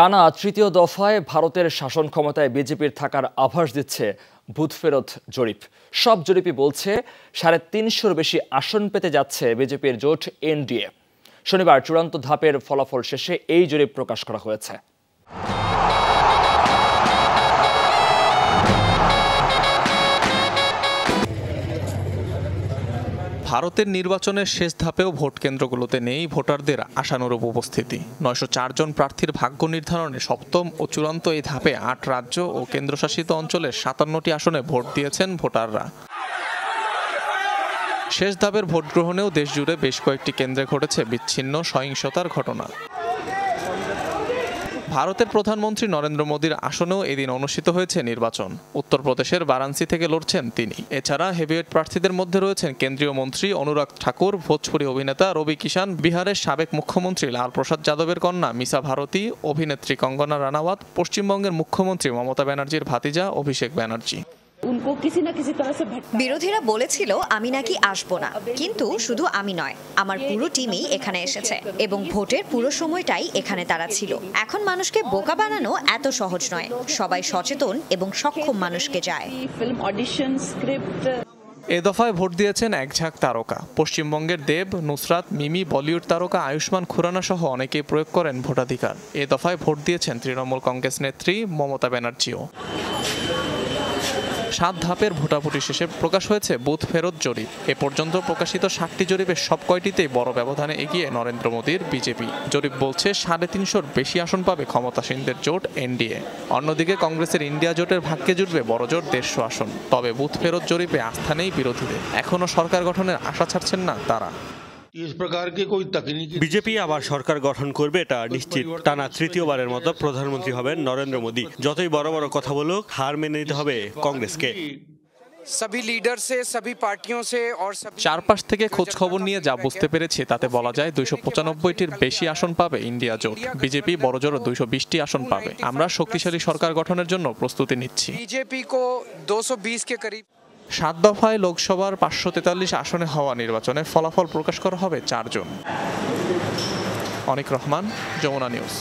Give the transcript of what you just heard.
টানা তৃতীয় দফায় ভারতের শাসন ক্ষমতায় বিজেপির থাকার আভাস দিচ্ছে বুথ ফেরত জরিপ। সব জরিপই বলছে সাড়ে তিনশোর বেশি আসন পেতে যাচ্ছে বিজেপির জোট এনডিএ। শনিবার চূড়ান্ত ধাপের ফলাফল শেষে এই জরিপ প্রকাশ করা হয়েছে। ভারতের নির্বাচনের শেষ ধাপেও ভোট কেন্দ্রগুলোতে নেই ভোটারদের আশানুরূপ উপস্থিতি। নয়শো চারজন প্রার্থীর ভাগ্য নির্ধারণে সপ্তম ও চূড়ান্ত এই ধাপে আট রাজ্য ও কেন্দ্রশাসিত অঞ্চলের সাতান্নটি আসনে ভোট দিয়েছেন ভোটাররা। শেষ ধাপের ভোট গ্রহণেও দেশজুড়ে বেশ কয়েকটি কেন্দ্রে ঘটেছে বিচ্ছিন্ন সহিংসতার ঘটনা। ভারতের প্রধানমন্ত্রী নরেন্দ্র মোদীর আসনেও এদিন অনুষ্ঠিত হয়েছে নির্বাচন। উত্তরপ্রদেশের বারাণসী থেকে লড়ছেন তিনি। এছাড়া হেভিওয়েট প্রার্থীদের মধ্যে রয়েছেন কেন্দ্রীয় মন্ত্রী অনুরাগ ঠাকুর, ভোজপুরি অভিনেতা রবি কিষাণ, বিহারের সাবেক মুখ্যমন্ত্রী লালপ্রসাদ যাদবের কন্যা মিসা ভারতী, অভিনেত্রী কঙ্গনা রানাওয়াত, পশ্চিমবঙ্গের মুখ্যমন্ত্রী মমতা ব্যানার্জির ভাতিজা অভিষেক ব্যানার্জি। বিরোধীরা বলেছিল আমি নাকি আসব না। কিন্তু শুধু আমি নয় আমার পুরো টিমই এখানে এসেছে এবং ভোটের পুরো সময়টাই এখানে তারা ছিল। এখন মানুষকে বোকা বানানো এত সহজ নয়। সবাই সচেতন এবং সক্ষম মানুষকে যায়। এ দফায় ভোট দিয়েছেন এক ঝাঁক তারকা। পশ্চিমবঙ্গের দেব নুসরাত মিমি বলিউড তারকা আয়ুষ্মান খুরানা সহ অনেকেই প্রয়োগ করেন ভোটাধিকার। এ দফায় ভোট দিয়েছেন তৃণমূল কংগ্রেস নেত্রী মমতা ব্যানার্জিও। সাত ধাপের ভোটাভুটি শেষে প্রকাশ হয়েছে বুথ ফেরত জরিপ। এ পর্যন্ত প্রকাশিত সাতটি জরিপের সব কয়টিতেই বড় ব্যবধানে এগিয়ে নরেন্দ্র মোদীর বিজেপি। জরিপ বলছে সাড়ে তিনশোর বেশি আসন পাবে ক্ষমতাসীনদের জোট এনডিএ। অন্যদিকে কংগ্রেসের ইন্ডিয়া জোটের ভাগ্যে জুটবে বড় জোট দেড়শো আসন। তবে বুথ ফেরত জরিপে আস্থা নেই বিরোধীদের। এখনও সরকার গঠনের আশা ছাড়ছেন না তারা। বিজেপি আবার সরকার গঠন করবে এটা নিশ্চিত। টানা তৃতীয়বারের মতো প্রধানমন্ত্রী হবেন নরেন্দ্র মোদী। যতই বড় বড় কথা বলুক হার মেনে নিতে হবে কংগ্রেসকে। চারপাশ থেকে খোঁজ খবর নিয়ে যা বুঝতে পেরেছে তাতে বলা যায় দুইশো পঁচানব্বইটির বেশি আসন পাবে ইন্ডিয়া জোট। বিজেপি বড়জোর দুইশো বিশটি আসন পাবে। আমরা শক্তিশালী সরকার গঠনের জন্য প্রস্তুতি নিচ্ছি। বিজেপি কো দুশো বিশ কে করিব সাত দফায় লোকসভার পাঁচশো তেতাল্লিশ আসনে হওয়া নির্বাচনের ফলাফল প্রকাশ করা হবে চারজন। অনিক রহমান, যমুনা নিউজ।